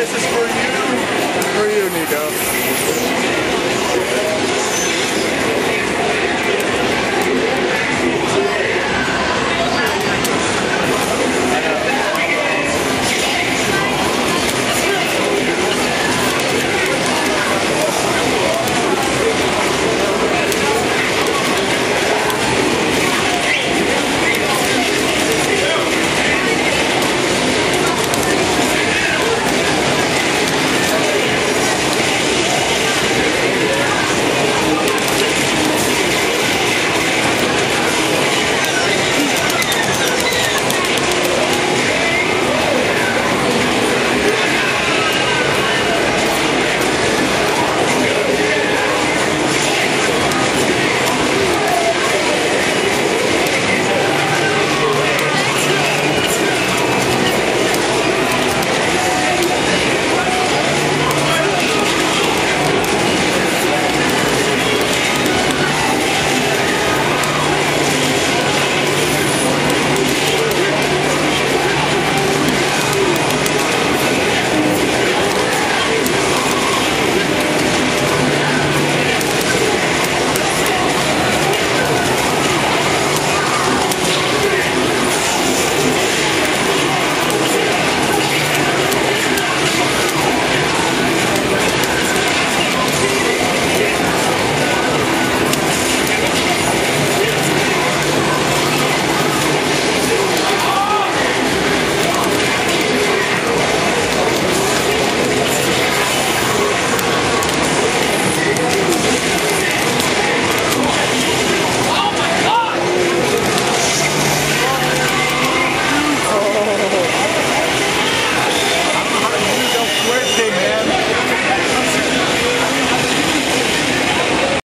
This is for you. For you, Nico.